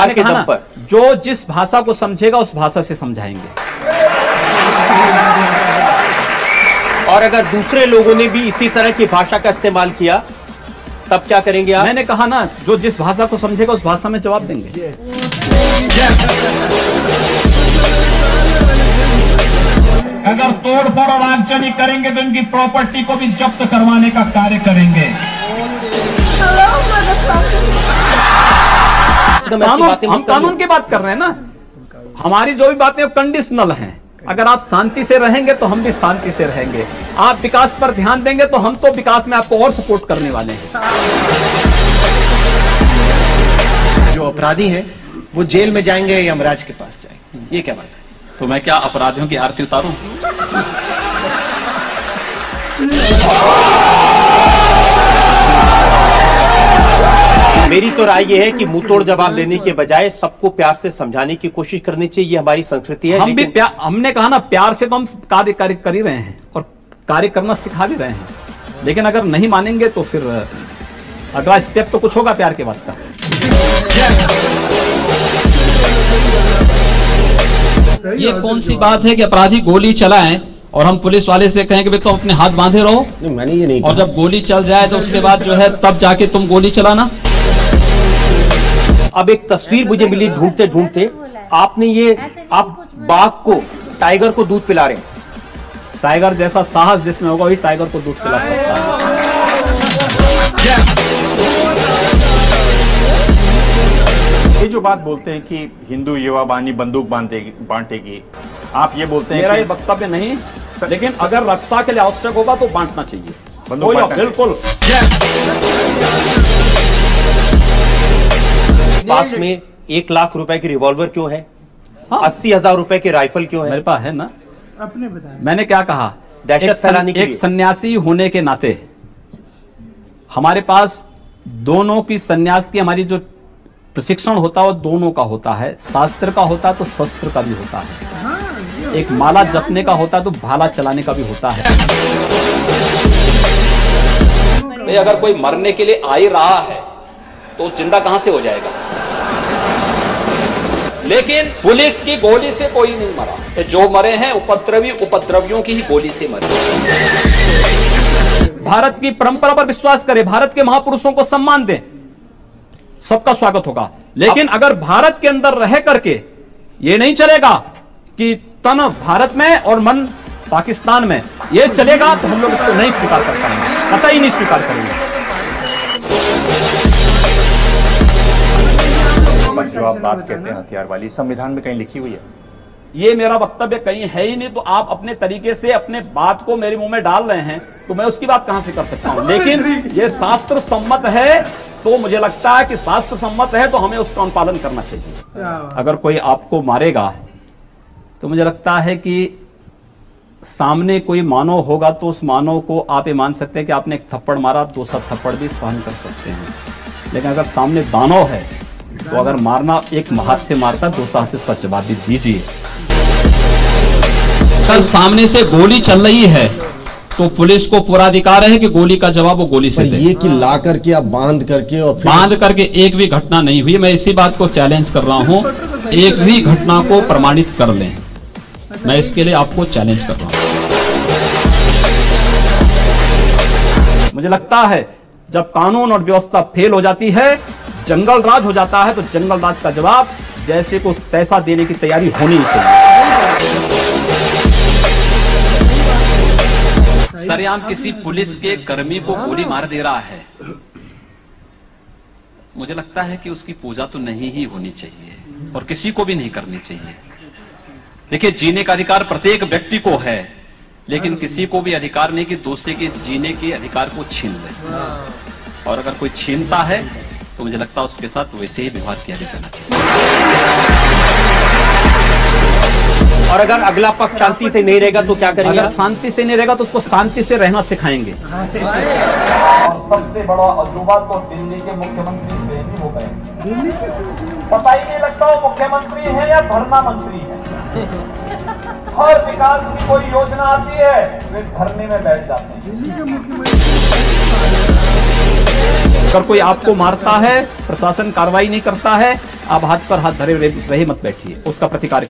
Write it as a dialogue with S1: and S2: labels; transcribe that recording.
S1: मैंने
S2: के दम पर।
S1: जो जिस भाषा को समझेगा उस भाषा से समझाएँगे।
S2: और अगर दूसरे लोगों ने भी इसी तरह की भाषा का इस्तेमाल किया तब क्या करेंगे आप?
S1: मैंने कहा ना जो जिस भाषा को समझेगा उस भाषा में जवाब देंगे।
S3: अगर तोड़फोड़ और आगजनी करेंगे तो इनकी प्रॉपर्टी को भी जब्त करवाने का कार्य करेंगे।
S2: ऐसी बातें
S1: हम कानून की बात कर रहे हैं ना। हमारी जो भी बातें कंडीशनल हैं। अगर आप शांति से रहेंगे तो हम भी शांति से रहेंगे। आप विकास पर ध्यान देंगे तो हम तो विकास में आपको और सपोर्ट करने वाले हैं।
S4: जो अपराधी हैं वो जेल में जाएँगे या यमराज के पास जाएँगे? ये क्या बात है?
S1: तो मैं क्या अपराधियों की आरती उतारूं
S2: मेरी तो राय ये है कि मुँह तोड़ जवाब देने के बजाय सबको प्यार से समझाने की कोशिश करनी चाहिए ये हमारी संस्कृति है
S1: हम भी प्यार हमने कहा ना प्यार से तो हम कार्य कार्य कर ही रहे हैं और कार्य करना सिखा भी रहे हैं। लेकिन अगर नहीं मानेंगे तो फिर अगला स्टेप तो कुछ होगा प्यार के बाद का। ये कौन सी बात है कि अपराधी गोली चलाएँ और हम पुलिस वाले से कहें कि भाई तुम अपने हाथ बांधे रहो?
S5: नहीं मैंने ये नहीं
S1: और जब गोली चल जाए तो उसके बाद जो है तब जाके तुम गोली चलाना।
S2: अब एक तस्वीर मुझे मिली ढूंढते ढूंढते आपने ये आप बाघ को टाइगर को दूध पिला रहे हैं।
S1: टाइगर जैसा साहस जिसमें होगा वही टाइगर को दूध पिला सकता है।
S6: ये जो बात बोलते हैं कि हिंदू युवा बानी बंदूक बांटेगी बांटेगी आप ये बोलते हैं
S1: मेरा ये वक्तव्य नहीं लेकिन अगर रक्षा के लिए आवश्यक होगा तो बांटना चाहिए।
S6: बंदूक
S1: कोई
S6: बांटना चाहिए।
S1: बिल्कुल।
S2: पास में एक लाख रुपए की रिवॉल्वर क्यों है?
S1: हाँ।
S2: अस्सी हज़ार रुपए की राइफल क्यों है?
S1: मेरे पास है ना। अपने बताया मैंने क्या कहा?
S2: दहशत फैलाने के
S1: एक सन्यासी होने के नाते हमारे पास दोनों की सन्यास की हमारी जो प्रशिक्षण होता है वो दोनों का होता है। शास्त्र का होता है तो शस्त्र का भी होता है। एक माला जपने का होता है। तो भाला चलाने का भी होता है। अगर कोई मरने के लिए आ ही रहा है तो ज़िंदा कहाँ से हो जाएगा? लेकिन पुलिस की गोली से कोई नहीं मरा। जो मरे हैं उपद्रवी उपद्रवियों की ही गोली से मरे। भारत की परंपरा पर विश्वास करें भारत के महापुरुषों को सम्मान दें। सबका स्वागत होगा। लेकिन अगर भारत के अंदर रह करके ये नहीं चलेगा कि तन भारत में और मन पाकिस्तान में ये चलेगा तो हम लोग इसको नहीं स्वीकार कर पाएँगे। कतई नहीं स्वीकार करेंगे।
S6: बट जो आप बात कहते हैं हथियार वाली संविधान में कहीं लिखी हुई है।
S1: ये मेरा वक्तव्य कहीं है ही नहीं तो आप अपने तरीके से अपने बात को मेरे मुँह में डाल रहे हैं तो मैं उसकी बात कहाँ से कर सकता हूँ? लेकिन ये शास्त्र सम्मत है तो मुझे लगता है कि शास्त्र सम्मत है तो हमें उसका अनुपालन करना चाहिए। अगर कोई आपको मारेगा तो मुझे लगता है कि सामने कोई मानव होगा तो उस मानव को आप ये मान सकते हैं कि आपने एक थप्पड़ मारा आप दूसरा थप्पड़ भी सहन कर सकते हैं। लेकिन अगर सामने दानव है तो अगर मारना एक हाथ से मारता दो हाथ से उसका जवाब भी दीजिए। कल सामने से गोली चल रही है तो पुलिस को पूरा अधिकार है कि गोली का जवाब वो गोली से दे।
S5: ये कि ला करके आप बाँध करके और
S1: बाँध करके एक भी घटना नहीं हुई। मैं इसी बात को चैलेंज कर रहा हूँ एक भी घटना को प्रमाणित कर लें। मैं इसके लिए आपको चैलेंज कर रहा हूँ। मुझे लगता है जब कानून और व्यवस्था फेल हो जाती है जंगल राज हो जाता है तो जंगल राज का जवाब, जैसे को तैसा देने की तैयारी होनी चाहिए। सरेआम किसी पुलिस के कर्मी को गोली मार दे रहा है। मुझे लगता है कि उसकी पूजा तो नहीं ही होनी चाहिए, और किसी को भी नहीं करनी चाहिए। देखिए, जीने का अधिकार प्रत्येक व्यक्ति को है, लेकिन किसी को भी अधिकार नहीं कि दूसरे के जीने के अधिकार को छीन ले। और अगर कोई छीनता है तो मुझे लगता है उसके साथ वैसे ही व्यवहार किया जाना चाहिए।
S2: और अगर अगला पक्ष शांति से नहीं रहेगा तो क्या करेंगे?
S1: अगर शांति से नहीं रहेगा तो उसको शांति से रहना सिखाएँगे।
S7: और सबसे बड़ा अजूबा तो दिल्ली के मुख्यमंत्री स्वयं ही हो गए। पता ही नहीं लगता वो मुख्यमंत्री है या धरना मंत्री है। हर विकास की कोई योजना आती है वे धरने में बैठ जाते हैं।
S1: अगर कोई आपको मारता है, प्रशासन कार्रवाई नहीं करता है, आप हाथ पर हाथ धरे रहे मत बैठिए, उसका प्रतिकार